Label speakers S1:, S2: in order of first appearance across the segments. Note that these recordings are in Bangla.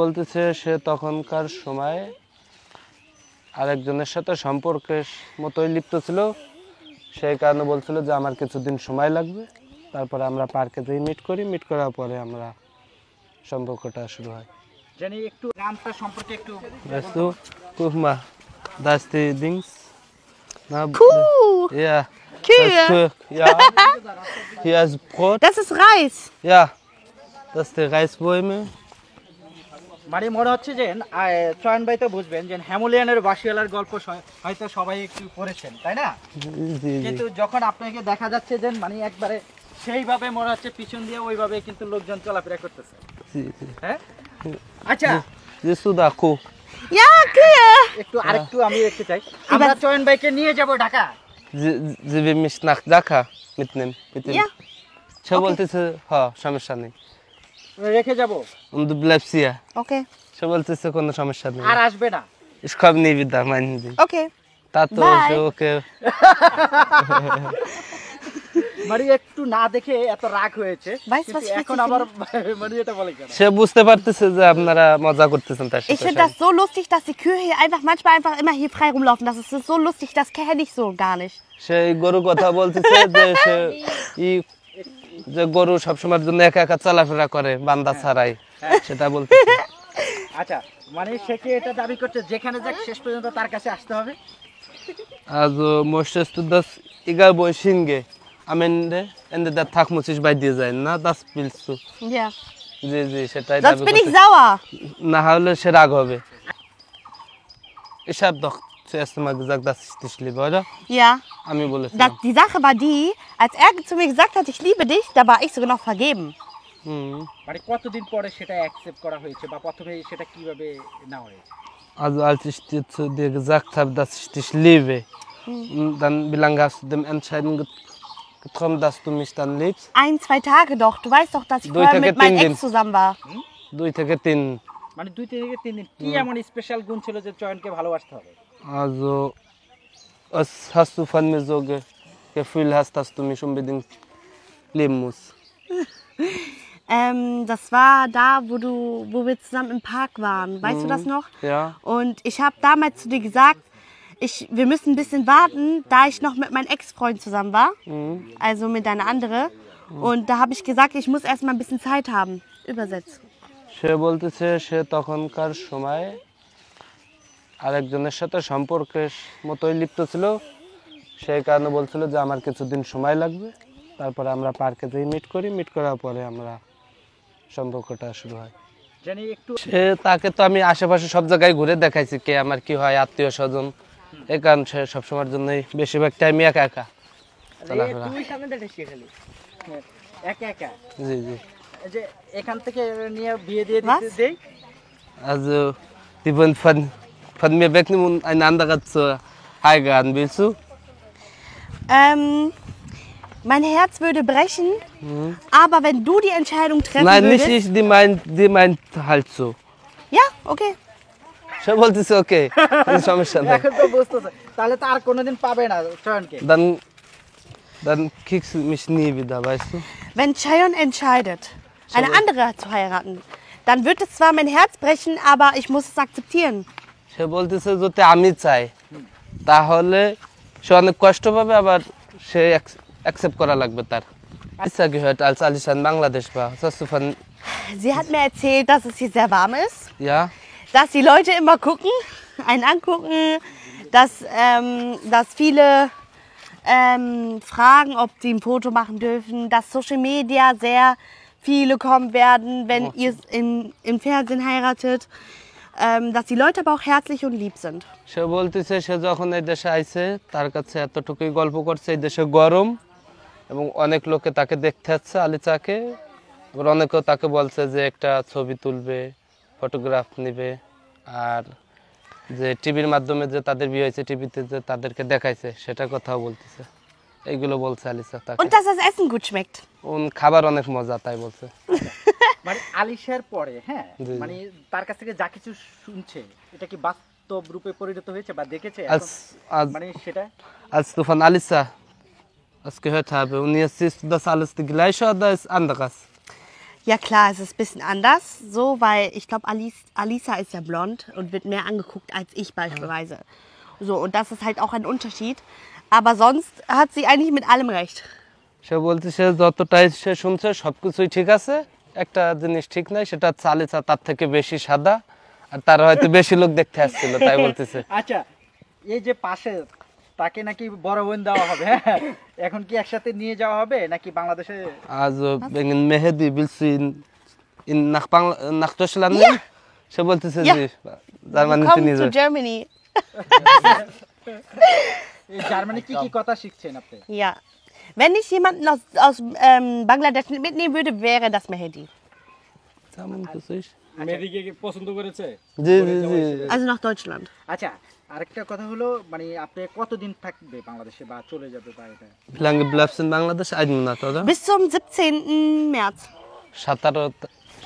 S1: বলতেছে সে তখনকার সময় আরেকজনের সাথে সম্পর্কের মতোই লিপ্ত ছিল সেই কারণে বলছিল যে আমার কিছুদিন সময় লাগবে তারপরে আমরা পার্কে যেয়ে মিট করি মিট করার পরে আমরা সম্পর্কটা শুরু হয়
S2: জানি একটু সম্পর্কে.
S1: Ja. Das Hier ist Brot.
S3: Das ist Reis.
S1: Ja. Das ist die Reisbäume.
S2: মানে মনে হচ্ছে যে চয়ন ভাই তো বুঝবেন যে হ্যামোলিয়ানের বাসিওয়ালার গল্প হয়তো সবাই একটু পড়েছেন তাই না? কিন্তু যখন আপনাকে দেখা যাচ্ছে যে মানে একবারে সেইভাবে মনে হচ্ছে পিছন দিয়ে ওইভাবে কিন্তু লোকজন চলাফেরা করতেছে। হ্যাঁ? আচ্ছা।
S3: Kühe.
S2: একটু আরেকটু আমি দেখতে চাই। আমরা চয়ন ভাইকে নিয়ে যাব Dhaka.
S1: Dhaka mitnehmen. Mit dem
S3: Ja.
S1: সে বলতেছে হ সমস্যা নেই।
S2: রেখে যাব
S1: bleibst সে বলতেছে কোনো সমস্যা নেই
S2: আর আসবে না
S1: sie.
S3: Okay.
S1: তা তো ওকে
S2: মানে একটু না দেখে এত রাগ হয়েছে এখন আবার মানে এটা বলে কেন
S1: সে বুঝতে পারতেছে যে আপনারা মজা করতেছেন তার সাথে Ich
S3: finde das so lustig, dass die Kühe hier einfach manchmal einfach immer hier frei rumlaufen. Das ist so lustig, das kenne ich so gar nicht.
S1: সেই গরু কথা বলতেছে যে সে ই যে গরু সব সময়ের জন্য একা একা চলাফেরা করে বান্দা হ্যাঁ। ছাড়াই। হ্যাঁ। সেটা বলতে
S2: আচ্ছা মানে সে কি এটা দাবি করছে যেখানে যাক শেষ পর্যন্ত তার কাছে আসতে হবে?
S1: আজ মোশেস্তুদাস ইগা বয়সিনগে আমি এন্ডে দা থাক মুসিস বাই দিয়ে যায় না দাস
S3: পিলসু।
S1: জি জি সেটাই দাবি
S3: করছে।
S1: না হলে সে রাগ হবে। এসব দক্ত zuerst mal gesagt, dass ich dich liebe, oder?
S3: Ja.
S1: আমি বলেছিলাম
S3: Das, die Sache war die, als er zu mir gesagt hat, ich liebe dich, da war ich sogar noch vergeben.
S1: হুম
S2: মানে কতদিন পরে সেটা অ্যাকসেপ্ট করা হয়েছে বা প্রথমে সেটা কিভাবে নেওয়া হয়েছে
S1: Also als ich dir zu dir gesagt habe, dass ich dich liebe, und dann wie lange hast du dem Entscheidung get- getroffen, dass du mich dann liebst?
S3: Ein, zwei Tage doch. Du weißt doch, dass ich
S1: Durch
S3: vorher
S1: der
S3: mit meinem
S1: Gettingin.
S3: Ex zusammen war.
S1: দুই থেকে তিন
S2: মানে দুই থেকে তিন দিন কি এমন স্পেশাল গুণ ছিল যে চয়নকে ভালোবাসতে হবে
S1: Also, was hast du von mir so ge Gefühl hast, dass du mich unbedingt lieben musst?
S3: Ähm, das war da, wo, du, wo wir zusammen im Park waren. Weißt du das noch?
S1: Ja.
S3: Und ich habe damals zu dir gesagt, ich, wir müssen ein bisschen warten, da ich noch mit meinem Ex-Freund zusammen war. Also mit einer andere. Und da habe ich gesagt, ich muss erst mal ein bisschen Zeit haben. Übersetzt.
S1: সে বলতেছে সে তখনকার সময় আরেকজনের সাথে সম্পর্কের মতোই লিপ্ত ছিল। সেই কারণে বলছিল যে আমার কিছুদিন সময় লাগবে। তারপরে আমরা পার্কে যেয়ে মিট করি। মিট করার পরে আমরা সম্পর্কটা শুরু হয়।
S2: জানি একটু
S1: সে তাকে তো আমি আশেপাশে সব জায়গায় ঘুরে দেখাইছি কে আমার কি হয় আত্মীয় স্বজন। এই কারণ সে সবসময়ের জন্যই বেশিরভাগ টাইমই একা একা। চলাফেরা।
S2: হ্যাঁ, একা একা।
S1: জি জি।
S2: এখান থেকে নিয়ে বিয়ে দিয়ে দিতে
S3: Was?
S2: দেই।
S1: Also, die wollen von, von mir wegnehmen und ein anderer zu heiraten. Willst du?
S3: Ähm, mein Herz würde brechen, aber wenn du die Entscheidung treffen
S1: Nein, nicht
S3: würdest...
S1: ich, die meint, die meint halt so.
S3: Ja, okay.
S1: সে বলতেছে ওকে সমস্যা নেই
S2: এখন তো বুঝতেছে তাহলে তো আর কোনোদিন পাবে না চয়নকে
S1: dann dann kriegst du mich nie wieder weißt du
S3: Wenn Cheyenne entscheidet, eine andere zu heiraten, dann wird es zwar mein Herz brechen, aber ich muss es akzeptieren.
S1: সে বলতেছে যদি আমি চাই তাহলে সে অনেক কষ্ট পাবে আবার সে অ্যাকসেপ্ট করা লাগবে তার Alisa gehört, als Alisa in Bangladesch war. Was hast du von,
S3: Sie hat mir erzählt, dass es hier sehr warm ist,
S1: ja?
S3: dass die Leute immer gucken, einen angucken, dass, ähm, dass viele ähm, fragen, ob sie ein Foto machen dürfen, dass Social Media sehr viele kommen werden, wenn ihr im, im Fernsehen heiratet, ähm, Dass die Leute aber auch herzlich und lieb sind.
S1: সে বলতেছে সে যখন এই দেশে আইছে তার কাছে এতটুকুই গল্প করছে এই দেশে গরম এবং অনেক লোকে তাকে দেখতে যাচ্ছে আলিচাকে এবার অনেকেও তাকে বলছে যে একটা ছবি তুলবে ফটোগ্রাফ নেবে আর যে টিভির মাধ্যমে যে তাদের বিয়ে হয়েছে টিভিতে যে তাদেরকে দেখাইছে সেটা কথাও বলতেছে এইগুলো বলছে আলিসা তাকে
S3: Und dass das Essen gut schmeckt.
S1: উন খাবার অনেক মজা তাই বলছে
S2: মানে আলিশার পরে হ্যাঁ
S1: জি, জি।
S2: মানে তার কাছ থেকে যা কিছু শুনছে এটা কি বাস্তব রূপে পরিণত হয়েছে বা দেখেছে এখন?
S1: als, als,
S2: মানে সেটা
S1: als du von Alissa was gehört habe und jetzt siehst du das alles die gleiche oder ist anderes
S3: Ja klar, es ist ein bisschen anders, so, weil ich glaube, Alice, Alisa ist ja blond und wird mehr angeguckt als ich beispielsweise. So, und das ist halt auch ein Unterschied. Aber sonst hat sie eigentlich mit allem recht.
S1: সে বলছে সে যতটাই সে শুনছে সব কিছুই ঠিক আছে একটা জিনিস ঠিক নাই সেটা চালিচা তার থেকে বেশি সাদা আর তার হয়তো বেশি লোক দেখতে আসছিল তাই বলতেছে
S2: আচ্ছা এই যে পাশে তাকে নাকি বড় বোন দেওয়া হবে হ্যাঁ এখন কি একসাথে নিয়ে যাওয়া হবে নাকি বাংলাদেশে
S1: আজ nach, Bangl nach Deutschland
S3: Ja.
S1: nehmen? সে বলতেছে. যে জার্মানিতে নিয়ে যাবে.
S2: এই জার্মানি কি কি কথা শিখছেন আপনি
S3: Ja. Wenn ich jemanden aus, aus ähm, Bangladesch mitnehmen würde, wäre das Mehdi.
S1: তেমন কিছুই
S4: মেয়েদিকে কি পছন্দ করেছে
S1: জি জি জি
S3: Also nach Deutschland.
S2: আচ্ছা আরেকটা কথা হলো মানে আপনি কতদিন থাকবে বাংলাদেশে বা চলে যাবে বা এটা
S1: Wie lange bleibst du in Bangladesch? Ein Monat, oder?
S3: Bis zum 17. März.
S1: সাতারো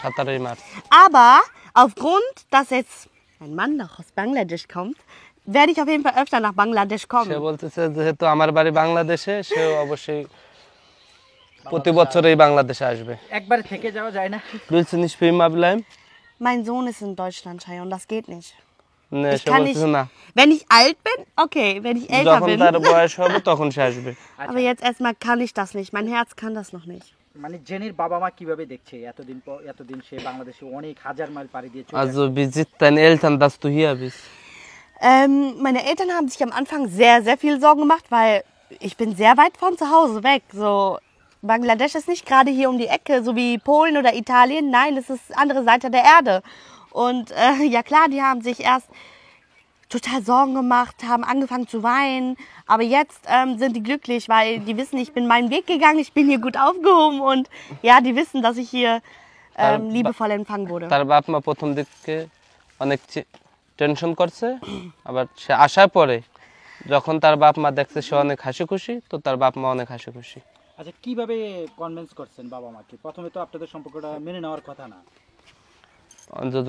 S1: সাতারোই March
S3: Aber aufgrund, dass jetzt ein Mann noch aus Bangladesch kommt, werde ich auf jeden Fall öfter nach Bangladesch
S1: say
S3: kommen.
S1: বলতেছে যেহেতু আমার বাড়ি বাংলাদেশে সে অবশ্যই প্রতি বছরই বাংলাদেশে আসবে
S2: একবারে থেকে যাওয়া যায় না
S1: Willst du nicht für immer bleiben?
S3: Mein Sohn ist in Deutschland, Cheyenne, das geht nicht.
S1: Ne,
S3: Ich
S1: say
S3: kann nicht.
S1: বলতেছে না
S3: Wenn ich alt bin, okay. Wenn ich älter
S1: যখন
S3: bin.
S1: তার বয়স হবে তখন সে আসবে
S3: Aber jetzt erstmal kann ich das nicht. Mein Herz kann das noch nicht.
S2: মানে জেনির বাবা মা কিভাবে দেখছে এতদিন পর এতদিন সে বাংলাদেশে অনেক হাজার মাইল পাড়ি দিয়ে চলে আসছে।
S1: Also wie sieht deine Eltern, dass du hier bist?
S3: Ähm, meine Eltern haben sich am Anfang sehr, sehr viel Sorgen gemacht, weil ich bin sehr weit von zu Hause weg. So, Bangladesch ist nicht gerade hier um die Ecke, so wie Polen oder Italien. Nein, es ist andere Seite der Erde. Und äh, ja klar, die haben sich erst total Sorgen gemacht, haben angefangen zu weinen. Aber jetzt ähm, sind die glücklich, weil die wissen, ich bin meinen Weg gegangen, ich bin hier gut aufgehoben und ja, die wissen, dass ich hier ähm, liebevoll empfangen wurde.
S1: তার বাপ মা প্রথম দিকে অনেক টেনশন করছে। আবার সে আসার পরে যখন তার বাপ মা দেখছে সে অনেক হাসি খুশি তো তার বাপ মা অনেক হাসি খুশি।
S2: আচ্ছা কীভাবে কনভিন্স করছেন বাবা মাকে? প্রথমে তো আপনাদের সম্পর্কটা মেনে নেওয়ার কথা না।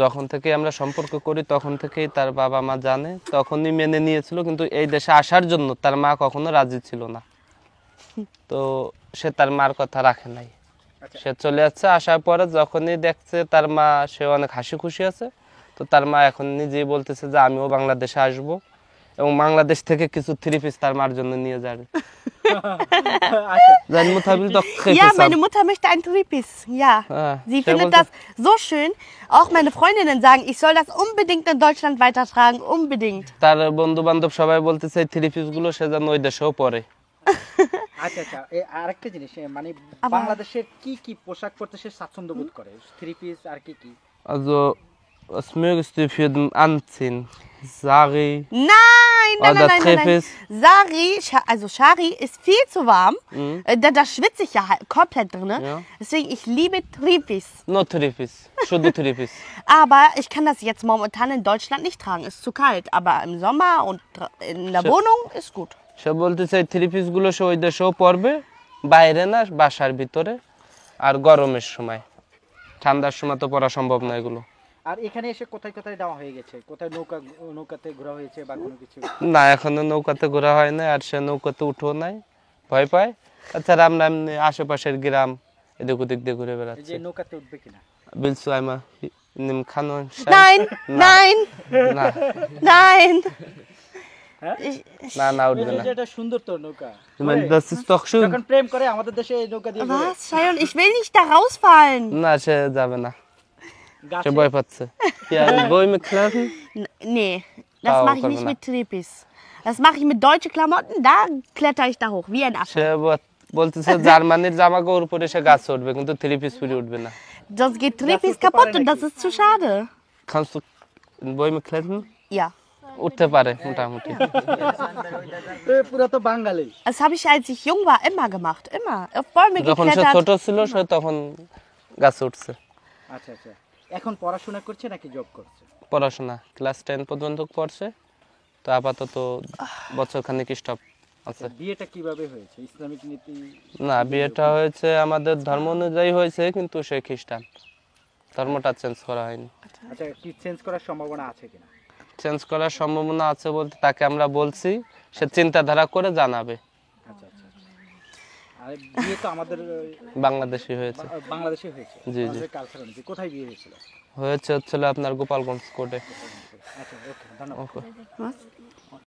S1: যখন থেকে আমরা সম্পর্ক করি তখন থেকেই তার বাবা মা জানে। তখনই মেনে নিয়েছিল কিন্তু এই দেশে আসার জন্য তার মা কখনো রাজি ছিল না। তো সে তার মার কথা রাখে নাই।
S2: আচ্ছা।
S1: সে চলে যাচ্ছে আসার পরে যখনই দেখছে তার মা সে অনেক হাসি খুশি আছে। তো তার মা এখন নিজেই বলতেছে যে আমিও বাংলাদেশে আসব এবং বাংলাদেশ থেকে কিছু থ্রি পিস তার মার জন্য নিয়ে যাবে
S2: আচ্ছা
S1: Sein Mutter will doch
S3: Ja, meine. Mutter möchte ein Tripis. Ja.
S1: Ah,
S3: Sie findet das so schön. Auch meine Freundinnen sagen, ich soll das unbedingt in Deutschland weitertragen. Unbedingt.
S1: তার বন্ধু বান্ধব সবাই বলতেছে এই থ্রি পিসগুলো সে যেন ওই দেশেও পরে
S2: আচ্ছা আচ্ছা আরেকটা জিনিস মানে বাংলাদেশের কি কি পোশাক পরতে সে স্বাচ্ছন্দ্য বোধ করে থ্রি পিস আর কি কি
S1: Also, was mögest du für den Anziehen? Sari,
S3: Nein, nein,
S1: Oder
S3: nein, nein, nein, nein.
S1: Tripis.
S3: Sari, Scha- also Shari ist viel zu warm. Äh, Da, da schwitze ich ja halt komplett drin.
S1: Ja.
S3: Deswegen, ich liebe Tripis.
S1: no three piece, শুধু three piece.
S3: Aber ich kann das jetzt momentan in Deutschland nicht tragen. Ist zu kalt. Aber im Sommer und dra- in der
S1: Schön.
S3: Wohnung ist gut.
S1: সে বলতেছে এই থ্রি পিস গুলো সে ওই দেশেও পরবে বাইরে না বাসার ভিতরে আর গরমের সময় ঠান্ডার সময় তো পরা সম্ভব না এগুলো
S2: আর এখানে এসে কোথায় কোথায় দেওয়া হয়ে গেছে? কোথায় নৌকা নৌকাতে ঘোরা হয়েছে বা কোনো কিছু?
S1: না এখনও নৌকাতে ঘোরা হয় না আর সে নৌকাতে উঠো নাই। ভয় পায়। তাছাড়া আমরা এমনি আশেপাশের গ্রাম এদিক ওদিক দিয়ে ঘুরে
S2: এই
S1: বেড়াচ্ছি।
S2: যে নৌকাতে উঠবে কিনা?
S1: einmal in dem Kanon
S3: Nein, nein,
S1: না।
S3: nein.
S2: হ্যাঁ?
S1: না না উঠবে না।
S2: এটা সুন্দর তো নৌকা।
S1: Ich meine, das ist doch schön.
S2: যখন প্রেম করে আমাদের দেশে এই নৌকা দিয়ে ঘোরে।
S3: was? Shayon, ich will nicht da rausfallen.
S1: না সে যাবে না। সে
S2: গাছে
S1: ভয় পাচ্ছে Ja, Bäume klappen?
S3: N nee, das
S1: Oh,
S3: mache ich
S1: können
S3: nicht
S1: wir
S3: mit Tripis. Das mache ich mit deutschen Klamotten, da kletter ich da hoch, wie ein Affe.
S1: সে ব- বলতেছে জার্মানির জামা কাপড় পরে সে গাছে উঠবে কিন্তু থ্রি পিস পরে উঠবে না
S3: Sonst geht Tripis
S2: ist
S3: kaputt
S2: super
S3: und das ist zu schade.
S1: Kannst du in Bäume klettern?
S3: Ja.
S1: উঠতে পারে মোটামুটি
S2: এ পুরো তো বাঙালি
S3: Das habe ich, als ich jung war, immer gemacht. Immer. Auf Bäume
S1: যখন সে
S3: geklettert.
S1: ছোট ছিল সে তখন গাছে উঠছে
S2: আচ্ছা আচ্ছা এখন পড়াশোনা করছে নাকি জব করছে?
S1: পড়াশোনা ক্লাস টেন পর্যন্ত পড়ছে তো আপাতত বছর খানিক স্টপ আছে
S2: বিয়েটা কীভাবে হয়েছে? ইসলামিক নীতি?
S1: না বিয়েটা হয়েছে আমাদের ধর্ম অনুযায়ী হয়েছে কিন্তু সে খ্রিস্টান। ধর্মটা চেঞ্জ করা হয়নি।
S2: আচ্ছা কি চেঞ্জ করার সম্ভাবনা আছে কিনা?
S1: চেঞ্জ করার সম্ভাবনা আছে বলতে তাকে আমরা বলছি সে চিন্তাধারা করে জানাবে।
S2: আচ্ছা আচ্ছা আর বিয়ে তো আমাদের
S1: বাংলাদেশি হয়েছে।
S2: বা- বাংলাদেশে হয়েছে।
S1: জি, জি।
S2: কালচার অনুযায়ী কোথায় বিয়ে হয়েছিল?
S1: হয়েছে হচ্ছিল আপনার গোপালগঞ্জ কোর্টে।
S2: আচ্ছা ওকে ধন্যবাদ?